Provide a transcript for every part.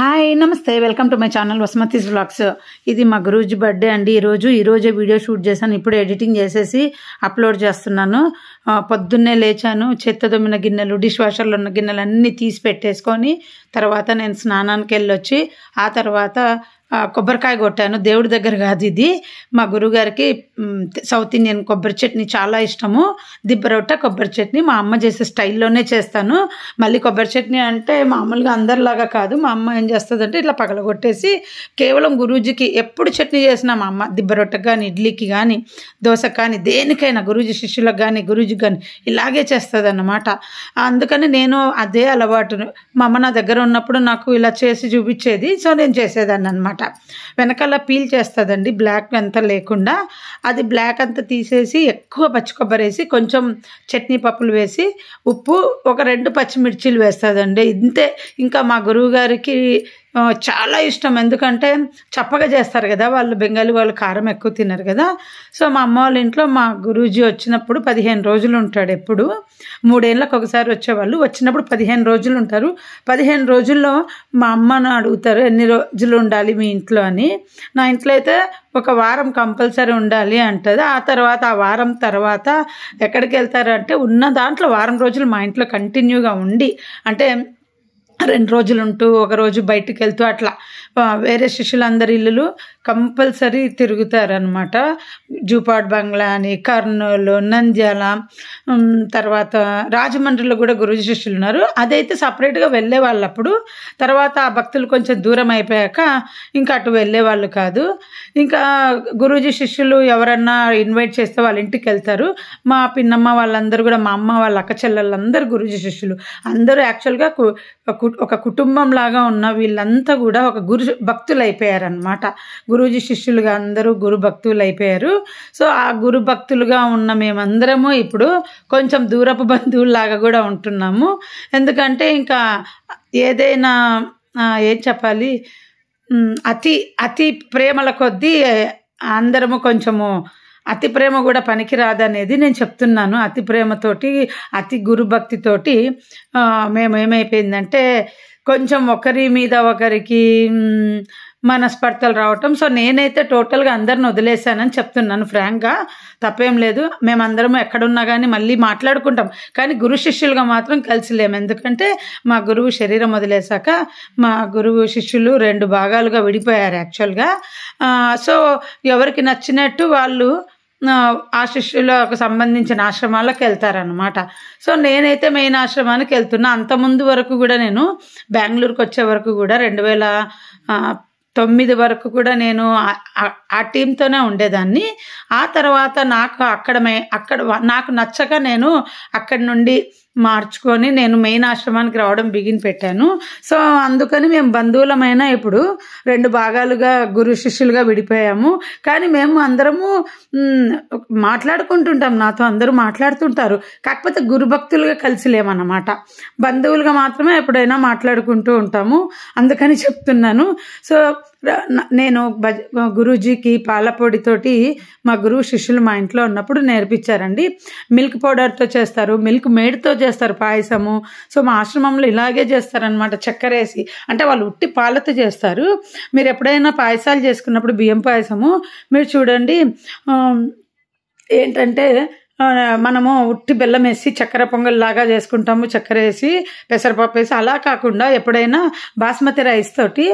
Hi నమస్తే. Welcome to my channel Vasumati's vlogs. ఇది మా గురూజీ బర్త్డే అండి. ఈరోజు ఈరోజే వీడియో షూట్ చేశాను. ఇప్పుడు ఎడిటింగ్ చేసేసి అప్లోడ్ చేస్తున్నాను. పొద్దున్నే లేచాను. చెత్త దొమ్మిన గిన్నెలు డిష్ వాషర్లో ఉన్న గిన్నెలు అన్నీ తీసి పెట్టేసుకొని తర్వాత నేను స్నానానికి వెళ్ళొచ్చి ఆ తర్వాత కొబ్బరికాయ కొట్టాను. దేవుడి దగ్గర కాదు ఇది. మా గురుగారికి సౌత్ ఇండియన్ కొబ్బరి చట్నీ చాలా ఇష్టము. దిబ్బరొట్ట కొబ్బరి చట్నీ మా అమ్మ చేసే స్టైల్లోనే చేస్తాను. మళ్ళీ కొబ్బరి చట్నీ అంటే మామూలుగా అందరిలాగా కాదు. మా అమ్మ ఏం చేస్తుందంటే ఇట్లా పగలగొట్టేసి కేవలం గురూజీకి ఎప్పుడు చట్నీ చేసినా మా అమ్మ దిబ్బరొట్టకు కానీ ఇడ్లీకి కానీ దోశకు కానీ దేనికైనా గురూజీ శిష్యులకు కానీ గురూజీకి కానీ ఇలాగే చేస్తుంది అన్నమాట అందుకని నేను అదే అలవాటు మా అమ్మ నా దగ్గర ఉన్నప్పుడు నాకు ఇలా చేసి చూపించేది. సో నేను చేసేదాన్ని అనమాట వెనకాల పీల్ చేస్తుందండి బ్లాక్ అంతా లేకుండా. అది బ్లాక్ అంతా తీసేసి ఎక్కువ పచ్చి కొబ్బరి వేసి కొంచెం చట్నీ పప్పులు వేసి ఉప్పు ఒక రెండు పచ్చిమిర్చీలు వేస్తుందండి. ఇంతే. ఇంకా మా గురువు గారికి చాలా ఇష్టం. ఎందుకంటే చప్పగా చేస్తారు కదా వాళ్ళు బెంగాలీ వాళ్ళు కారం ఎక్కువ తినరు కదా. సో మా అమ్మ వాళ్ళ ఇంట్లో మా గురూజీ వచ్చినప్పుడు పదిహేను రోజులు ఉంటాడు ఎప్పుడు. మూడేళ్ళకి ఒకసారి వచ్చేవాళ్ళు. వచ్చినప్పుడు పదిహేను రోజులు ఉంటారు. పదిహేను రోజుల్లో మా అమ్మను అడుగుతారు ఎన్ని రోజులు ఉండాలి మీ ఇంట్లో? అని. నా ఇంట్లో అయితే ఒక వారం కంపల్సరీ ఉండాలి అంటది. ఆ తర్వాత ఆ వారం తర్వాత ఎక్కడికి వెళ్తారంటే ఉన్న దాంట్లో వారం రోజులు మా ఇంట్లో కంటిన్యూగా ఉండి అంటే రెండు రోజులు ఉంటూ ఒక రోజు బయటికి వెళ్తూ అట్లా వేరే శిష్యులందరి ఇల్లులు కంపల్సరీ తిరుగుతారనమాట జూపాడ్ బంగ్లా అని కర్నూలు నంద్యాల తర్వాత రాజమండ్రిలో కూడా గురుజీ శిష్యులు ఉన్నారు. అదైతే సపరేట్గా వెళ్ళే వాళ్ళు అప్పుడు తర్వాత ఆ భక్తులు కొంచెం దూరం అయిపోయాక ఇంకా అటు వెళ్ళే వాళ్ళు కాదు. ఇంకా గురూజీ శిష్యులు ఎవరన్నా ఇన్వైట్ చేస్తే వాళ్ళ ఇంటికి వెళ్తారు. మా పిన్నమ్మ వాళ్ళందరూ కూడా మా అమ్మ వాళ్ళ అక్క చెల్లెళ్ళందరూ గురూజీ శిష్యులు. అందరూ యాక్చువల్గా ఒక కుటుంబం లాగా ఉన్న వీళ్ళంతా కూడా ఒక గురు భక్తులు అయిపోయారనమాట గురు గురూజీ శిష్యులుగా అందరూ గురు భక్తులు అయిపోయారు. సో ఆ గురు భక్తులుగా ఉన్న మేమందరము ఇప్పుడు కొంచెం దూరపు బంధువుల్లాగా కూడా ఉంటున్నాము. ఎందుకంటే ఇంకా ఏదైనా ఏం చెప్పాలి? అతి అతి ప్రేమల కొద్దీ అందరము కొంచెము అతి ప్రేమ కూడా పనికిరాదనేది నేను చెప్తున్నాను. అతి ప్రేమతోటి అతి గురుభక్తితోటి మేము ఏమైపోయిందంటే కొంచెం ఒకరి మీద ఒకరికి మనస్పర్ధలు రావటం. సో నేనైతే టోటల్గా అందరిని వదిలేశానని చెప్తున్నాను ఫ్రాంక్గా. తప్పేం లేదు. మేమందరం ఎక్కడున్నా కానీ మళ్ళీ మాట్లాడుకుంటాం. కానీ గురు శిష్యులుగా మాత్రం కలిసి లేము. ఎందుకంటే మా గురువు శరీరం వదిలేశాక మా గురువు శిష్యులు రెండు భాగాలుగా విడిపోయారు యాక్చువల్గా. సో ఎవరికి నచ్చినట్టు వాళ్ళు ఆ, శిష్యులకు సంబంధించిన ఆశ్రమాలకు వెళ్తారనమాట సో నేనైతే మెయిన్ ఆశ్రమానికి వెళ్తున్నా. అంత ముందు వరకు కూడా నేను బెంగళూరుకి వచ్చే వరకు కూడా రెండు వేల తొమ్మిది వరకు కూడా నేను ఆ- టీంతోనే ఉండేదాన్ని. ఆ తర్వాత నాకు అక్కడ మే- అక్కడ నాకు నచ్చక నేను అక్కడి నుండి మార్చుకొని నేను మెయిన్ ఆశ్రమానికి రావడం బిగిన్ పెట్టాను. సో అందుకని మేము బంధువులమైన ఇప్పుడు రెండు భాగాలుగా గురు శిష్యులుగా విడిపోయాము. కానీ మేము అందరము మాట్లాడుకుంటుంటాం. నాతో అందరూ మాట్లాడుతుంటారు. కాకపోతే గురు భక్తులుగా కలిసి లేమన్నమాట. బంధువులుగా మాత్రమే ఎప్పుడైనా మాట్లాడుకుంటూ ఉంటాము. అందుకని చెప్తున్నాను. సో నేను భజ గురూజీకి పాలపొడితోటి మా గురువు శిష్యులు మా ఇంట్లో ఉన్నప్పుడు నేర్పించారండి. మిల్క్ పౌడర్తో చేస్తారు మిల్క్ మేడ్తో చేస్తారు పాయసము. సో మా ఆశ్రమంలో ఇలాగే చేస్తారనమాట చక్కెర వేసి అంటే వాళ్ళు ఉట్టి పాలతో చేస్తారు. మీరు ఎప్పుడైనా పాయసాలు చేసుకున్నప్పుడు బియ్యం పాయసము మీరు చూడండి ఏంటంటే మనము ఉట్టి బెల్లం వేసి చక్కెర పొంగల్ లాగా చేసుకుంటాము. చక్కెర వేసి పెసరపప్పు వేసి అలా కాకుండా ఎప్పుడైనా బాస్మతి రైస్ తోటి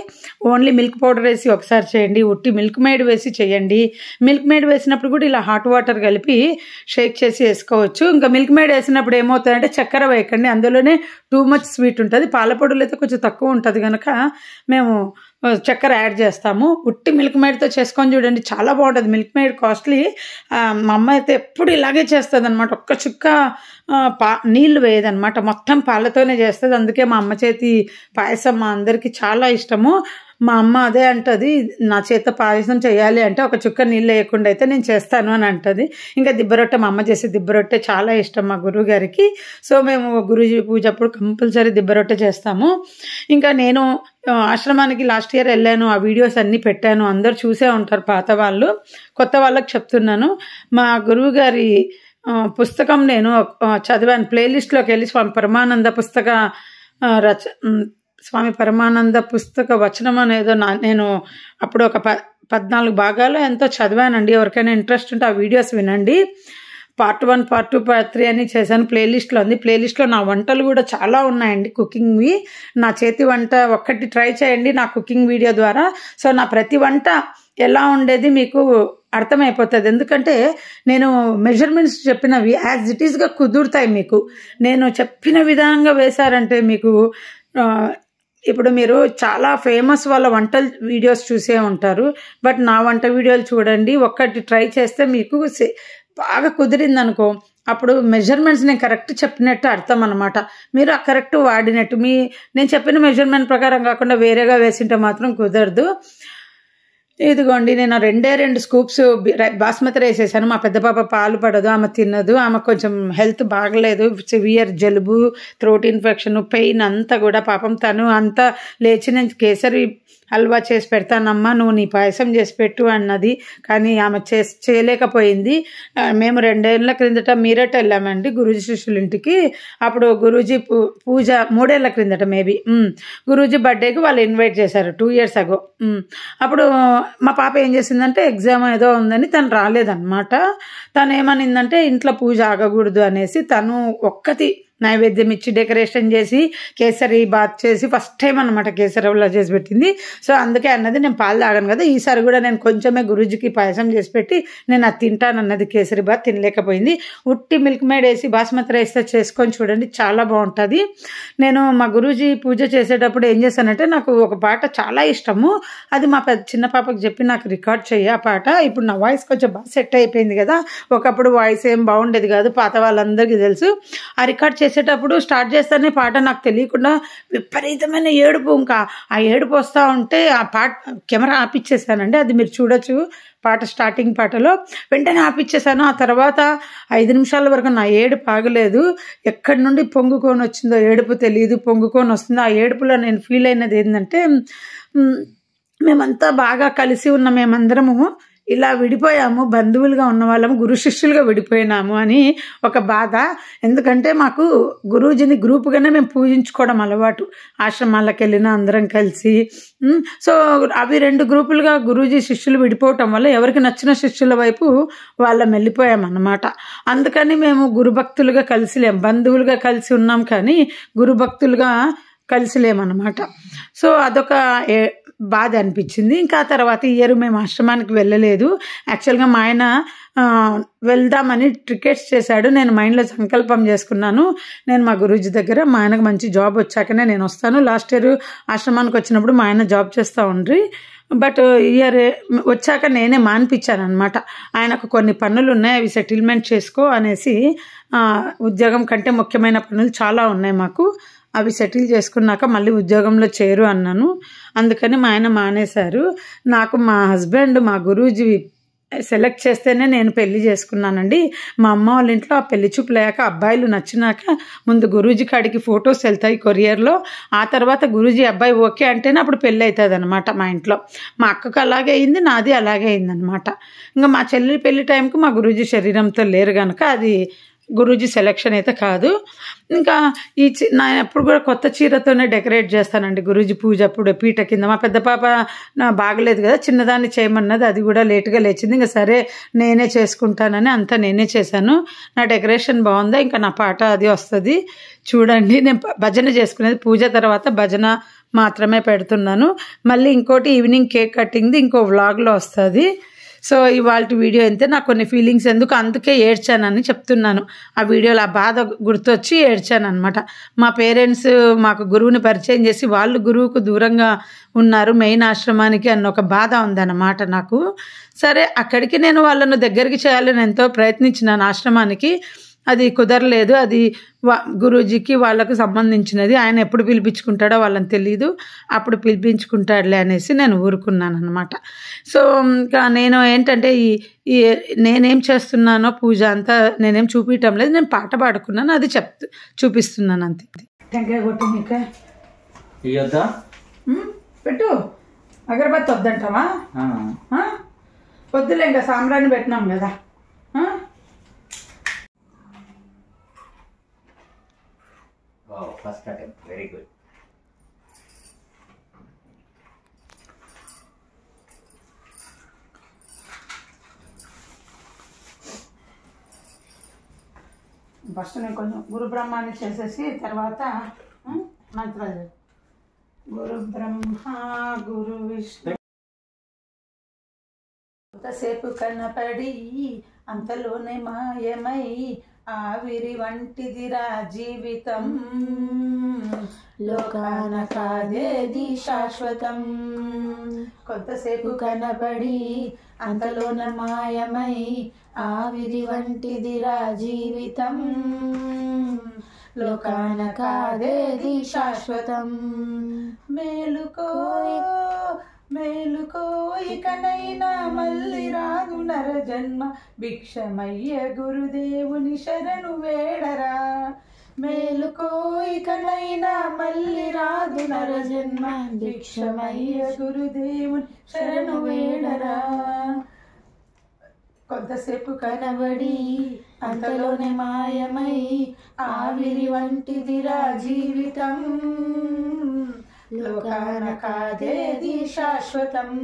ఓన్లీ మిల్క్ పౌడర్ వేసి ఒకసారి చేయండి. ఉట్టి మిల్క్ మేడ్ వేసి చేయండి. మిల్క్ మేడ్ వేసినప్పుడు కూడా ఇలా హాట్ వాటర్ కలిపి షేక్ చేసి వేసుకోవచ్చు. ఇంకా మిల్క్ మేడ్ వేసినప్పుడు ఏమవుతుందంటే చక్కెర వేయకండి. అందులోనే టూ మచ్ స్వీట్ ఉంటుంది. పాలపొడులు అయితే కొంచెం తక్కువ ఉంటుంది కనుక మేము చక్కెర యాడ్ చేస్తాము. ఉట్టి మిల్క్ మేడ్తో చేసుకొని చూడండి చాలా బాగుంటుంది. మిల్క్ మేడ్ కాస్ట్లీ మా అమ్మ అయితే ఎప్పుడు ఇలాగే చేస్తుంది అనమాట ఒక్క చుక్క పా నీళ్ళు వేయదనమాట మొత్తం పాలతోనే చేస్తుంది. అందుకే మా అమ్మ చేతి పాయసం మా అందరికీ చాలా ఇష్టము. మా అమ్మ అదే అంటది నా చేత పాయసం చేయాలి అంటే ఒక చుక్క నీళ్ళు వేయకుండా అయితే నేను చేస్తాను అని అంటది. ఇంకా దిబ్బరొట్టె మా అమ్మ చేసే దిబ్బరొట్టె చాలా ఇష్టం మా గురువు గారికి. సో మేము గురుజీ పూజ అప్పుడు కంపల్సరీ దిబ్బరొట్టె చేస్తాము. ఇంకా నేను ఆశ్రమానికి లాస్ట్ ఇయర్ వెళ్ళాను. ఆ వీడియోస్ అన్నీ పెట్టాను. అందరు చూసే ఉంటారు పాత వాళ్ళు. కొత్త వాళ్ళకి చెప్తున్నాను. మా గురువు గారి పుస్తకం నేను చదివాను. ప్లేలిస్ట్లోకి వెళ్ళి స్వామి పరమానంద పుస్తక రచ స్వామి పరమానంద పుస్తక వచనం అనేదో నా నేను అప్పుడు ఒక ప పద్నాలుగు భాగాలు ఎంతో చదివానండి. ఎవరికైనా ఇంట్రెస్ట్ ఉంటే ఆ వీడియోస్ వినండి. Part one part two part three అని చేశాను. ప్లేలిస్ట్లో ఉంది. ప్లేలిస్ట్లో నా వంటలు కూడా చాలా ఉన్నాయండి కుకింగ్వి నా చేతి వంట ఒక్కటి ట్రై చేయండి నా కుకింగ్ వీడియో ద్వారా. సో నా ప్రతి వంట ఎలా ఉండేది మీకు అర్థమైపోతుంది. ఎందుకంటే నేను మెజర్మెంట్స్ చెప్పినవి యాజ్ ఇట్ ఈస్గా కుదురుతాయి మీకు. నేను చెప్పిన విధంగా వేశారంటే మీకు ఇప్పుడు మీరు చాలా ఫేమస్ వాళ్ళ వంటలు వీడియోస్ చూసే ఉంటారు. బట్ నా వంట వీడియోలు చూడండి. ఒక్కటి ట్రై చేస్తే మీకు సే- బాగా కుదిరింది అనుకో అప్పుడు మెజర్మెంట్స్ నేను కరెక్ట్ చెప్పినట్టు అర్థం అనమాట మీరు ఆ కరెక్ట్ వాడినట్టు మీ నేను చెప్పిన మెజర్మెంట్ ప్రకారం కాకుండా వేరేగా వేసింటే మాత్రం కుదరదు. ఇదిగోండి నేను రెండే రెండు స్కూప్స్ బాస్మతి రైస్ వేసాను. మా పెద్ద పాప పాలు పడదు ఆమె తినదు ఆమె కొంచెం హెల్త్ బాగలేదు సివియర్ జలుబు థ్రోట్ ఇన్ఫెక్షన్ పెయిన్ అంతా కూడా పాపం తను అంతా లేచి నేను కేసరి హల్వా చేసి పెడతానమ్మా నువ్వు నీ పాయసం చేసి పెట్టు అన్నది. కానీ ఆమె చే చేయలేకపోయింది. మేము రెండేళ్ళ క్రిందట మీరట్ వెళ్ళామండి గురూజీ శిష్యుల ఇంటికి. అప్పుడు గురూజీ పూ- పూజ మూడేళ్ళ క్రిందట మేబీ. గురూజీ బర్త్డేకి వాళ్ళు ఇన్వైట్ చేశారు టూ ఇయర్స్ అగో. అప్పుడు మా పాప ఏం చేసిందంటే ఎగ్జామ్ ఏదో ఉందని తను రాలేదన్నమాట. తను ఏమనిందంటే ఇంట్లో పూజ ఆగకూడదు అనేసి తను ఒక్కటి నైవేద్యం ఇచ్చి డెకరేషన్ చేసి కేసరి బాత్ చేసి ఫస్ట్ టైం అనమాట కేసరి చేసి పెట్టింది. సో అందుకే అన్నది నేను పాలు తాగాను కదా ఈసారి కూడా నేను కొంచెమే గురూజీకి పాయసం చేసి పెట్టి నేను అది తింటాను అన్నది కేసరి బాత్ తినలేకపోయింది. ఉట్టి మిల్క్ మేడ్ వేసి బాస్మతి రైస్తో చేసుకొని చూడండి చాలా బాగుంటుంది. నేను మా గురూజీ పూజ చేసేటప్పుడు ఏం చేశానంటే నాకు ఒక పాట చాలా ఇష్టము. అది మా పెద్ద చిన్న పాపకి చెప్పి నాకు రికార్డ్ చెయ్యి ఆ పాట. ఇప్పుడు నా వాయిస్ కొంచెం బాగా సెట్ అయిపోయింది కదా ఒకప్పుడు వాయిస్ ఏం బాగుండేది కాదు పాత వాళ్ళందరికీ తెలుసు. ఆ రికార్డ్ చేసేటప్పుడు స్టార్ట్ చేస్తానే పాట నాకు తెలియకుండా విపరీతమైన ఏడుపు ఇంకా. ఆ ఏడుపు వస్తూ ఉంటే ఆ పాట కెమెరా ఆపిచ్చేసానండి. అది మీరు చూడొచ్చు పాట స్టార్టింగ్ పాటలో. వెంటనే ఆపిచ్చేసాను. ఆ తర్వాత ఐదు నిమిషాల వరకు నా ఏడుపు ఆగలేదు. ఎక్కడి నుండి పొంగుకొని వచ్చిందో ఏడుపు తెలియదు పొంగుకొని వస్తుందో. ఆ ఏడుపులో నేను ఫీల్ అయినది ఏంటంటే మేమంతా బాగా కలిసి ఉన్న మేమందరము ఇలా విడిపోయాము బంధువులుగా ఉన్న వాళ్ళము గురు శిష్యులుగా విడిపోయినాము అని ఒక బాధ. ఎందుకంటే మాకు గురూజీని గ్రూపుగానే మేము పూజించుకోవడం అలవాటు. ఆశ్రమాలకు వెళ్ళిన అందరం కలిసి సో అవి రెండు గ్రూపులుగా గురూజీ శిష్యులు విడిపోవటం వల్ల ఎవరికి నచ్చిన శిష్యుల వైపు వాళ్ళం వెళ్ళిపోయామన్నమాట. అందుకని మేము గురుభక్తులుగా కలిసి లేం బంధువులుగా కలిసి ఉన్నాం కానీ గురుభక్తులుగా కలిసి లేమన్నమాట. సో అదొక ఏ- బాధ అనిపించింది. ఇంకా తర్వాత ఇయర్ మేము ఆశ్రమానికి వెళ్ళలేదు. యాక్చువల్గా మా ఆయన వెళ్దామని టికెట్స్ చేశాడు. నేను మైండ్లో సంకల్పం చేసుకున్నాను. నేను మా గురూజీ దగ్గర మా ఆయనకు మంచి జాబ్ వచ్చాకనే నేను వస్తాను. లాస్ట్ ఇయర్ ఆశ్రమానికి వచ్చినప్పుడు మా ఆయన జాబ్ చేస్తూ ఉండ్రి. బట్ ఇయర్ వచ్చాక నేనే మానిపించాను అనమాట ఆయనకు కొన్ని పనులు ఉన్నాయి అవి సెటిల్మెంట్ చేసుకో అనేసి ఉద్యోగం కంటే ముఖ్యమైన పనులు చాలా ఉన్నాయి మాకు. అవి సెటిల్ చేసుకున్నాక మళ్ళీ ఉద్యోగంలో చేరు అన్నాను. అందుకని మా ఆయన మానేశారు. నాకు మా హస్బెండ్ మా గురూజీ సెలెక్ట్ చేస్తేనే నేను పెళ్ళి చేసుకున్నానండి. మా అమ్మ వాళ్ళ ఇంట్లో ఆ పెళ్ళి చూపు లేక అబ్బాయిలు నచ్చినాక ముందు గురూజీ కాడికి ఫొటోస్ వెళ్తాయి కొరియర్లో. ఆ తర్వాత గురూజీ అబ్బాయి ఓకే అంటేనే అప్పుడు పెళ్ళి అవుతుంది అనమాట మా ఇంట్లో. మా అక్కకు అలాగే అయింది నాది అలాగే అయింది అనమాట ఇంకా మా చెల్లి పెళ్ళి టైంకి మా గురూజీ శరీరంతో లేరు కనుక అది గురూజీ సెలెక్షన్ అయితే కాదు. ఇంకా ఈ చి- నా ఎప్పుడు కూడా కొత్త చీరతోనే డెకరేట్ చేస్తానండి గురూజీ పూజ అప్పుడు పీట కింద. మా పెద్ద పాప నా బాగలేదు కదా చిన్నదాన్ని చేయమన్నది అది కూడా లేట్గా లేచింది. ఇంకా సరే నేనే చేసుకుంటానని అంతా నేనే చేశాను. నా డెకరేషన్ బాగుందా? ఇంకా నా పాట అది వస్తుంది. చూడండి నేను భజన చేసుకునేది. పూజ తర్వాత భజన మాత్రమే పెడుతున్నాను. మళ్ళీ ఇంకోటి ఈవినింగ్ కేక్ కట్టింగ్ది ఇంకో వ్లాగ్లో వస్తుంది. సో ఇవాళ వీడియో అయితే నాకు కొన్ని ఫీలింగ్స్ ఎందుకు అందుకే ఏడ్చానని చెప్తున్నాను. ఆ వీడియోలో ఆ బాధ గుర్తొచ్చి ఏడ్చాను అనమాట మా పేరెంట్స్ మాకు గురువుని పరిచయం చేసి వాళ్ళు గురువుకు దూరంగా ఉన్నారు మెయిన్ ఆశ్రమానికి అన్న ఒక బాధ ఉందన్నమాట నాకు. సరే అక్కడికి నేను వాళ్ళను దగ్గరికి చేయాలని ఎంతో ప్రయత్నించినాను ఆశ్రమానికి. అది కుదరలేదు. అది వా గురూజీకి వాళ్ళకు సంబంధించినది. ఆయన ఎప్పుడు పిలిపించుకుంటాడో వాళ్ళని తెలియదు అప్పుడు పిలిపించుకుంటాడులే అనేసి నేను ఊరుకున్నాను అనమాట సో ఇంకా నేను ఏంటంటే ఈ ఈ నేనేం చేస్తున్నానో పూజ అంతా నేనేం చూపించటం లేదు. నేను పాట పాడుకున్నాను. అది చెప్ చూపిస్తున్నాను అంతే. టెంకాయ కొట్టి ఇంకా పెట్టు. అగరబత్తి వద్దంటావా? ఆ. ఆ? వద్దులే ఇంకా సాంబ్రాన్ని పెట్టినాం కదా. Wow first attempt very good first నేను కొంచెం గురు బ్రహ్మాన్ని చేసేసి తర్వాత మంత్రాలు గురు బ్రహ్మ గురు విష్ణు సేపు కనపడి అంతలోనే మాయమై ఆవిరి వంటిదిరా జీవితం. లోకాన కాదేది శాశ్వతం? కొంతసేపు కనబడి అంతలోన మాయమై ఆవిరి వంటిదిరా జీవితం? లోకాన కాదేది శాశ్వతం? మేలుకో మేలుకోయికనైనా మళ్ళీ రాదు నర జన్మ. భిక్షమయ్య గురుదేవుని శరణు వేడరా. మేలుకోయికనైనా మళ్ళీ రాదు నర జన్మ. భిక్షమయ్య గురుదేవుని శరణు వేడరా. కొంతసేపు కనబడి అంతలోనే మాయమై ఆవిరి వంటిదిరా జీవితం. లోకానకాదేది శాశ్వతం.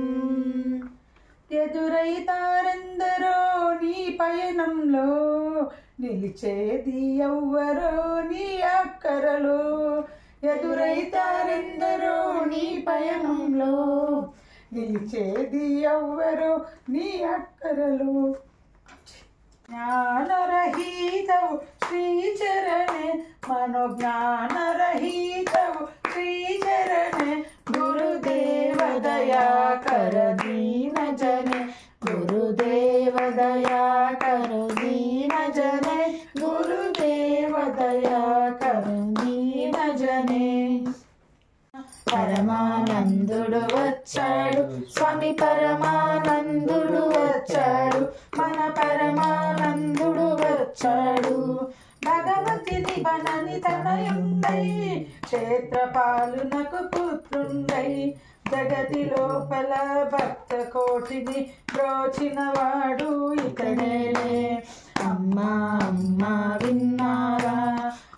ఎదురైతారెందరో నీ పయనంలో నిలిచేది ఎవ్వరో నీ అక్కరలో. ఎదురైతారెందరో నీ పయనంలో నిలిచేది ఎవ్వరో నీ అక్కరలో. జ్ఞానరహితవు శ్రీచరణే మనోజ్ఞానరహితవు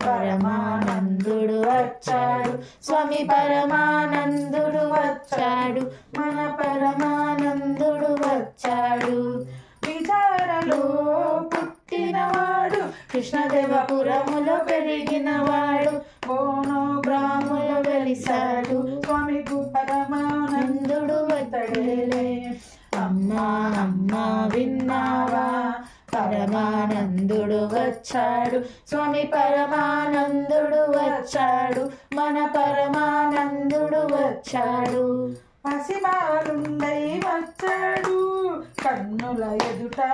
పరమానందుడు వచ్చాడు. స్వామి పరమా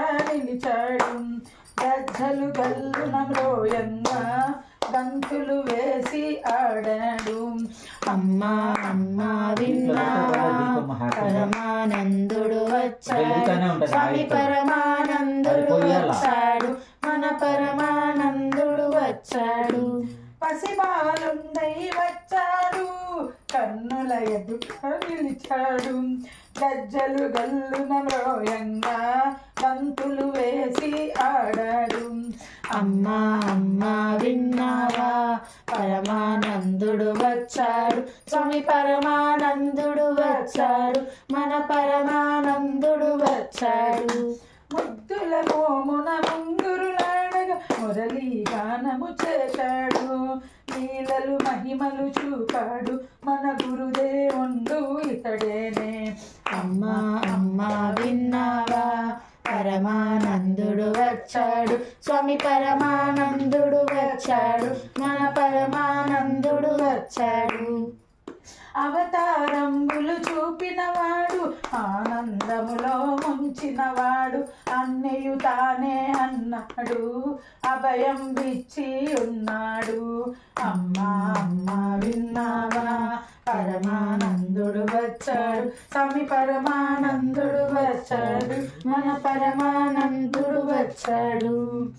నిలిచాడు గజ్జలు గల్లున మ్రోయంగా బంతులు వేసి ఆడాడు. అమ్మా అమ్మా విన్నావా పరమానందుడు వచ్చాడు. స్వామి పరమానందుడు వచ్చాడు. మన పరమానందుడు వచ్చాడు. పసిబాలుండై వచ్చాడు. కన్నుల ఎదుట నిలిచాడు గజ్జలు గల్లున మ్రోయంగా పంతులు వేసి ఆడాడు. అమ్మా అమ్మా విన్నావా? పరమానందుడు వచ్చాడు. స్వామి పరమానందుడు వచ్చాడు. మన పరమానందుడు వచ్చాడు. ముద్దుల మోమున ముంగురులాడగా మురళీ గానము చేశాడు. లీలలు మహిమలు చూపాడు. మన గురుదేవుండు ఇతడేనే. అమ్మా అమ్మా విన్నావా? పరమానందుడు వచ్చాడు. స్వామి పరమానందుడు వచ్చాడు. మన పరమానందుడు వచ్చాడు. అవతారంబులు చూపినవాడు ఆనందములో ముంచినవాడు అన్నయ్యు తానే అన్నాడు అభయం ఇచ్చి ఉన్నాడు. అమ్మా అమ్మ విన్నావా? పరమానందుడు వచ్చాడు స్వామి పరమానందుడు వచ్చాడు మన పరమానందుడు వచ్చాడు.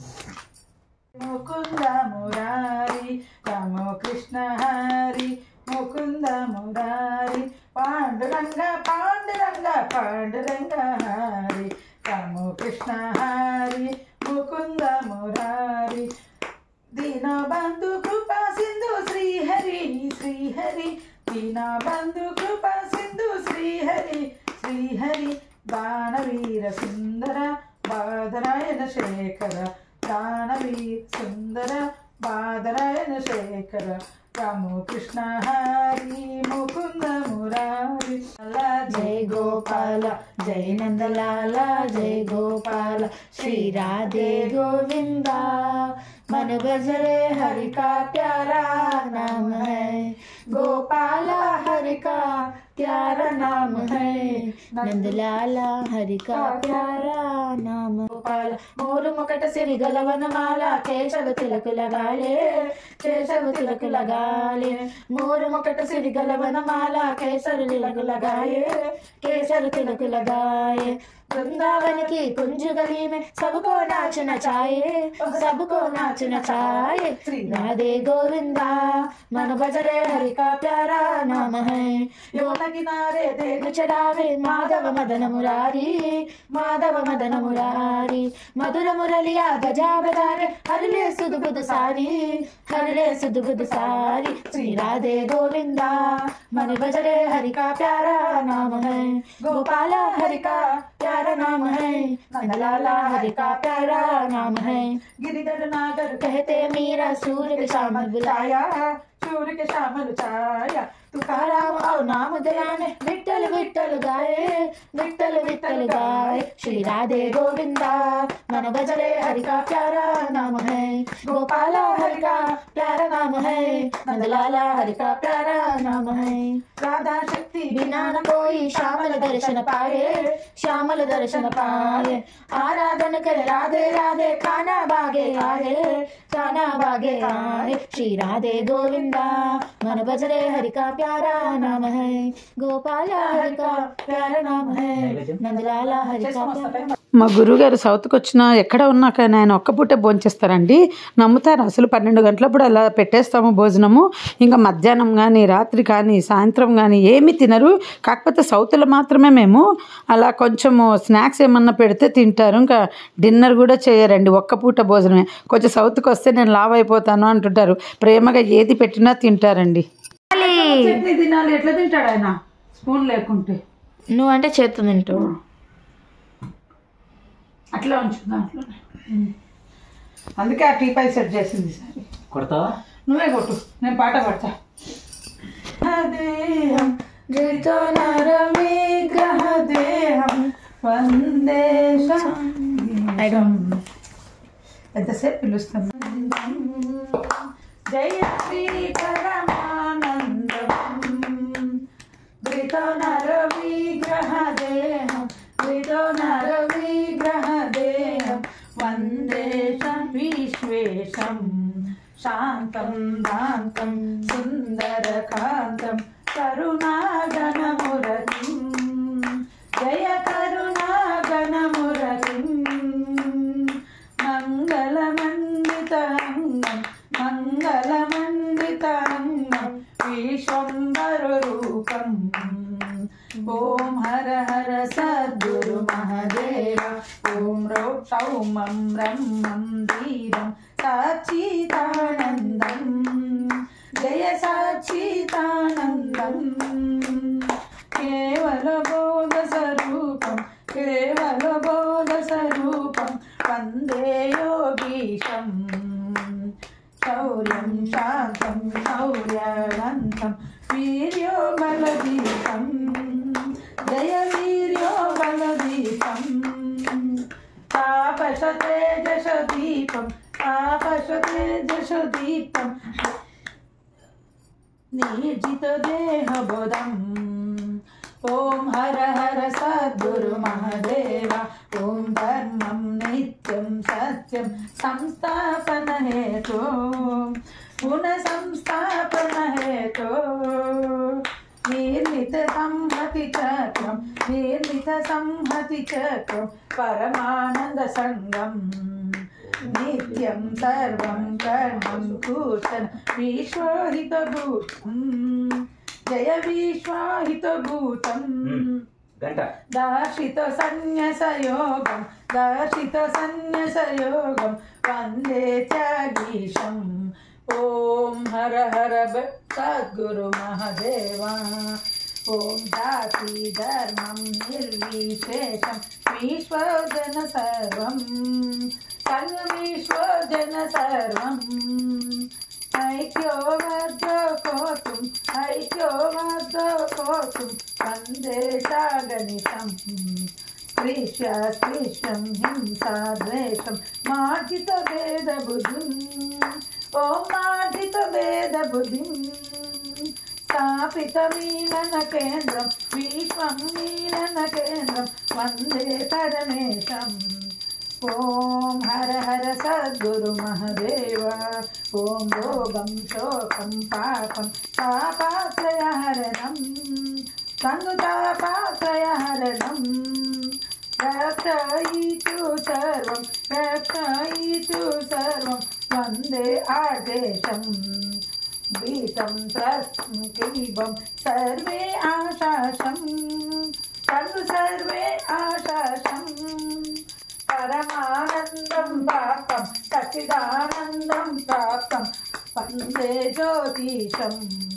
ముకుంద మురారి రామో కృష్ణ హరి ముకుంద మురారి పాండురంగ పాండురంగ పాండురంగ హరి. రామో కృష్ణ హరి ముకుంద మురారి దీన బంధు కృపా సింధు శ్రీహరి శ్రీహరి. దీన బంధు కృపా సింధు శ్రీహరి శ్రీహరి. బాణవీర సుందర బాధరాయణ శేఖర. దానవీర సుందర సుందర శేఖర. శేఖర రామకృష్ణ హరి ముకుంద మురారి జై గోపాల జై నందలాల జై గోపాల శ్రీ రాధే గోవింద मन गजरे हरि का प्यारा नाम है। गोपाल हरि का प्यारा नाम है। नंदलाला हरि का प्यारा नाम। गोपाल, मोर मुकट सिरि गलवन माला, केशव तिलक लगा ले केशव तिलक लगा ले मोर मुकट सिरि गलवन माला केसर तिलक लगाए केसर तिलक लगाए। वृंदावन की कुंज गली में सबको नाच नचाए, सबको नाच नचाए। श्री राधे गोविंदा। मन बज रे हरि का प्यारा नाम है। यमुना किनारे देख चढ़ावे माधव मदन मुरारी, माधव मदन मुरारी। मधुर मुरलिया गजा बजारे हर ले सुध बुध सारी, हर ले सुध बुध सारी। श्री राधे गोविंदा, मन बज रे हरि का प्यारा नाम है। गोपाल हरि का प्यारा नाम है लाला हरि का प्यारा नाम है। गिरिधर नागर कहते, मेरा सूर्य श्याम बुलाया सूर्य के शामल छाया। तू आओ नाम जलाने। विठल विठल गाए। विट्ठल विट्ठल गाय श्री राधे गोविंदा मन बजरे हरि का प्यारा नाम है गोपाला हरि का प्यारा नाम है नंदलाला हरि का प्यारा नाम है राधा शक्ति बिना न कोई श्यामल दर्शन पाए श्यामल दर्शन पाए आराधन कर राधे राधे खाना बागे आए खाना बागे आए श्री राधे गोविंदा मन बजरे हरि का प्यारा नाम है गोपाला हरि का प्यारा नाम మా గురువుగారు సౌత్కి వచ్చిన ఎక్కడ ఉన్నాక ఆయన ఒక్క పూటే భోంచేస్తారండి. నమ్ముతారు అసలు పన్నెండు గంటలప్పుడు అలా పెట్టేస్తాము భోజనము. ఇంకా మధ్యాహ్నం కానీ రాత్రి కానీ సాయంత్రం కానీ ఏమి తినరు. కాకపోతే సౌత్లో మాత్రమే మేము. అలా కొంచెము స్నాక్స్ ఏమన్నా పెడితే తింటారు. ఇంకా డిన్నర్ కూడా చేయరండి ఒక్క పూట భోజనమే. కొంచెం సౌత్కి వస్తే నేను లావ్ అయిపోతాను అంటుంటారు. ప్రేమగా ఏది పెట్టినా తింటారండి. తినాలి. ఎట్లా తింటాడు ఆయన? స్పూన్ లేకుంటే. నువ్వు అంటే చేతు తింటావు అట్లా ఉంచు దాంట్లోనే. అందుకే ఆ టీ పై సెట్ చేసింది సరే కొడతావా? నువ్వే కొట్టు నేను పాట పడతా. దేహం వందేశం ఎంతసేపు పిలుస్తున్నా? ஓமம் பிரம்மம் தீரம் சாட்சிதானந்தம் ஜெய சாட்சிதானந்தம் கேவல போக சரூபம் கேவல போக சரூபம் வந்தே யோகீஷம் शौर्यं शान्तं शौर्यवन्तं वीर्योमलदीपं जय निर्जित देह बोधम ओम हर हर सद्गुरुमहदेवा ओम धर्मम नित्यम सत्यम संस्थापन हेतु। पुनः संस्थापन हेतु। निर्मित संहति चक्रम निर्मित संहति चक्रम परमानंद सं जय विश्वाहितभूतं दर्शितसंन्यसयोगं दर्शितसन्यसयोगं वन्दे चगीशम् ॐ हर हर भक्तद्गुरुमहदेव ॐ जाति धर्मं निर्विशेषं विश्वजन सर्वं सन्विश्वजन सर्वम्। ஐக்கியோ வந்தோ கோசும் ஐக்கியோ வந்தோ கோசும் வந்தே சாகனிதம் ஸ்பீஷ ஸ்பீஷம் ஹிம்சா துவேஷம் மார்ஜித வேத புதிம் ஓம் மார்ஜிత வேத புதிம் स्थापितमीलन केन्द्रं विश्वं मीलन केन्द्रं वन्दे परमेशम् ॐ हर हर सद्गुरु महादेव ॐ रोगं शोकं पापं, पापाश्रयहरणं सङ्गतापाश्रयहरणं रक्षयितु सर्वं रक्षयितु सर्वं, वंदे आदेशम् गीतं त्रस्तं क्लीबं सर्वे आशासं सर्व सर्वे आशासम् परमानन्दं प्राप्तं सचिदानन्दं प्राप्तं। वंदे ज्योतिषम्।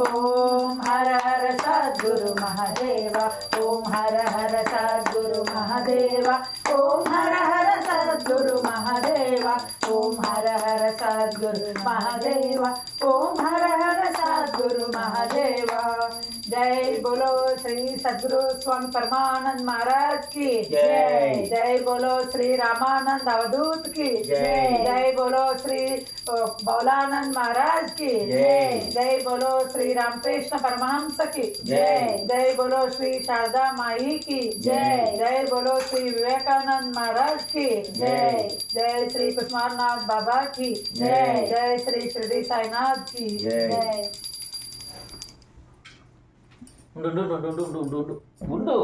ॐ हर हर सद्गुरु महादेव, ॐ हर हर सद्गुरु महादेव, ॐ हर हर सद्गुरु महादेव, ॐ हर हर सद्गुरु महादेव, ॐ हर हर सद्गुरु महादेव। सद्गुरु स्वामी परमानंद महाराज की जय। जय बोलो श्री रामानंद अवधूत की जय। जय बोलो श्री बौलानंद महाराज की जय। जय बोलो श्री रामकृष्ण परमहंस की जय। जय बोलो श्री शारदा माई की जय। जय बोलो श्री विवेकानंद महाराज की जय। जय श्री कुमारनाथ बाबा की जय। जय श्री शिरडी साईनाथ की जय। ఉండు ఉండు ఉండు ఉండు ఉండు ఉండు. ఉండు